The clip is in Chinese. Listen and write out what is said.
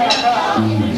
嗯，